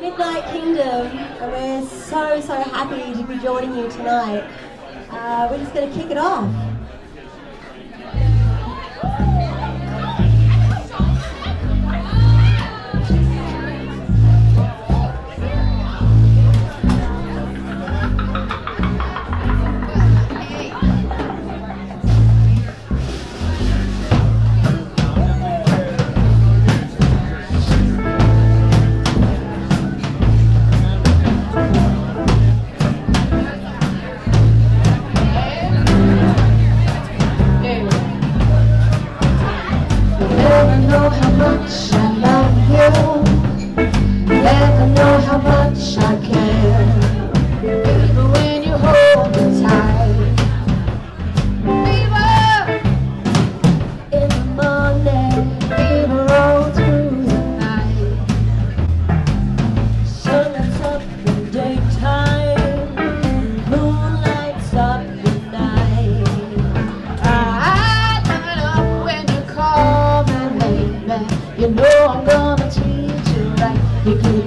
Midnight Kingdom, and we're so, so happy to be joining you tonight. Uh, we're just going to kick it off. You know I'm gonna treat you right. You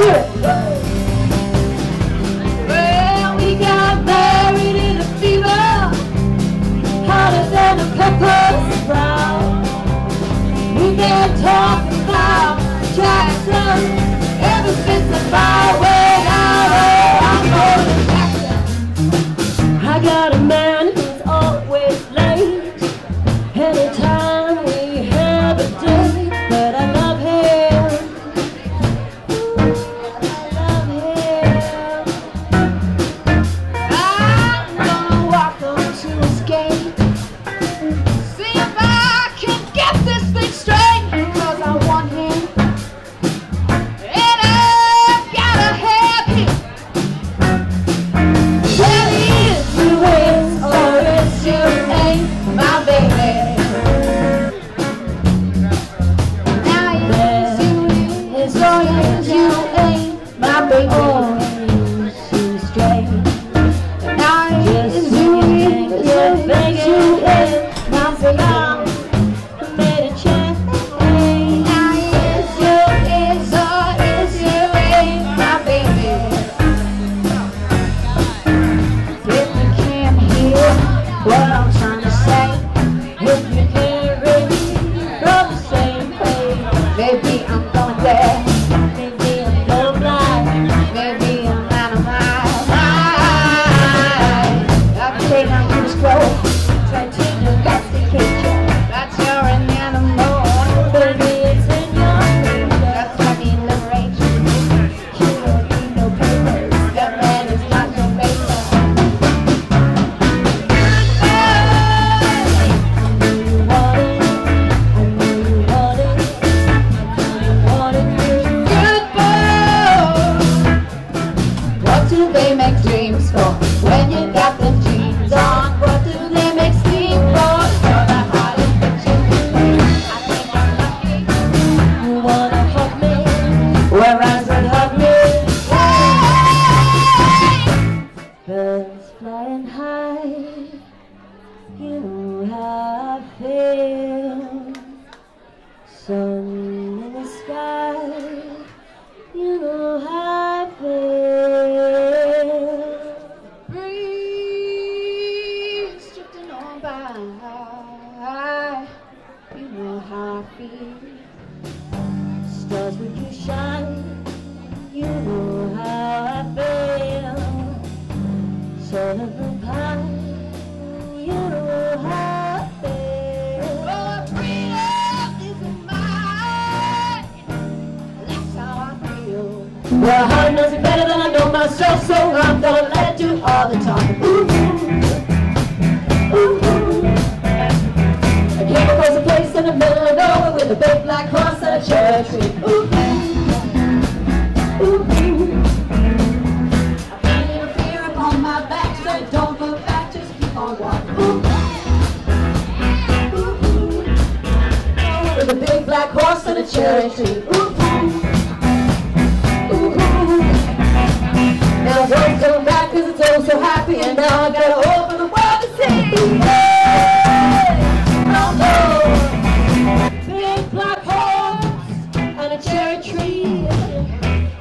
two. Well, how knows it better than I know myself, so I'm gonna let it do all the talking. Ooh, ooh, ooh. I came across a place in the middle of nowhere with a big black cross and a cherry tree. Ooh, ooh, ooh. I feel a fear upon my back, so don't look back, just keep on walking. Ooh, ooh, ooh. With a big black horse and a cherry tree. Now I gotta open the world to see. Big black and a cherry tree.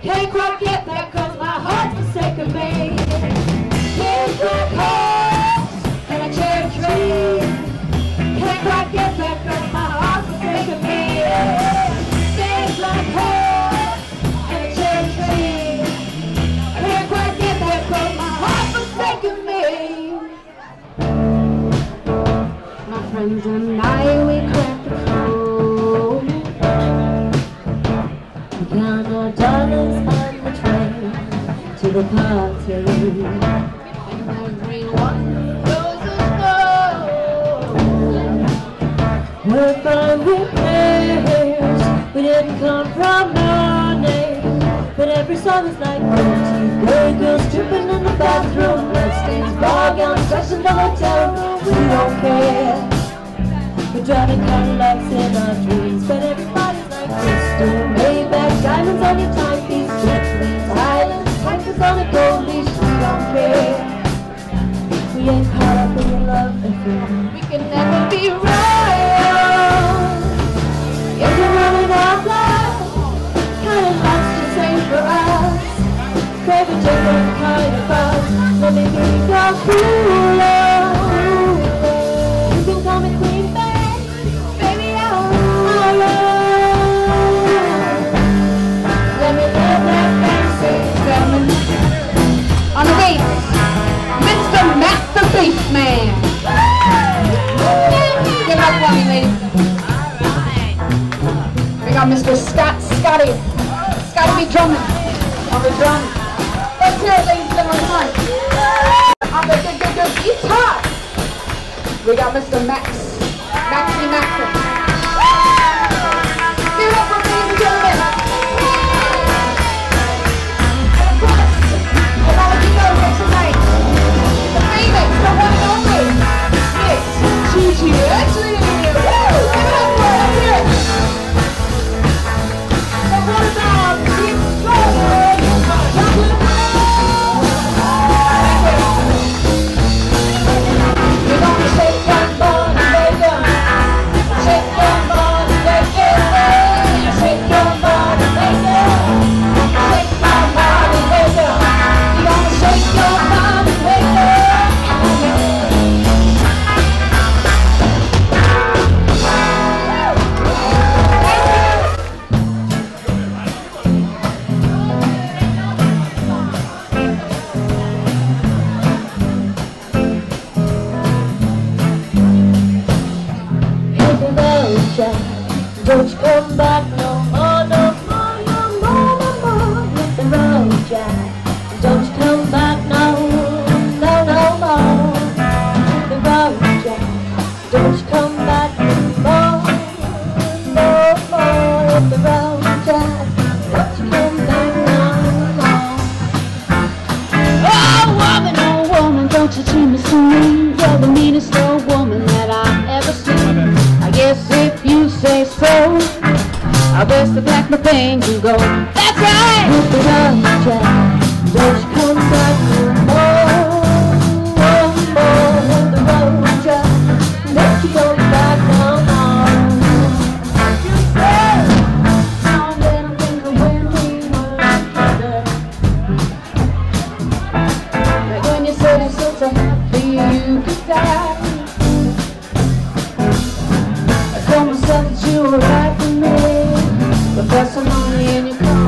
Can't quite friends and I, we cracked the code. We count our dollars on the train to the party. And everyone knows us We're fine with pairs. We didn't come from money. But every song is like this. Girls stripping in the bathroom. Bloodstains, bar gowns, dressed in the hotel. We don't care. We're driving Cadillacs in our dreams. But everybody's like crystal. Maybach, diamonds on your timepiece. Jet planes, islands, tigers on a gold leash. We don't care. We ain't caught up in your love affair. We can never be royal. Masterpiece Man. Give it up for me, ladies. We got Mr. Scott Scotty. Scotty B. Drummond on the drum. Let's hear it, ladies and gentlemen. On. The good, good, good guitar. We got Mr. Max. Maxie Maxon.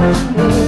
Mm-hmm.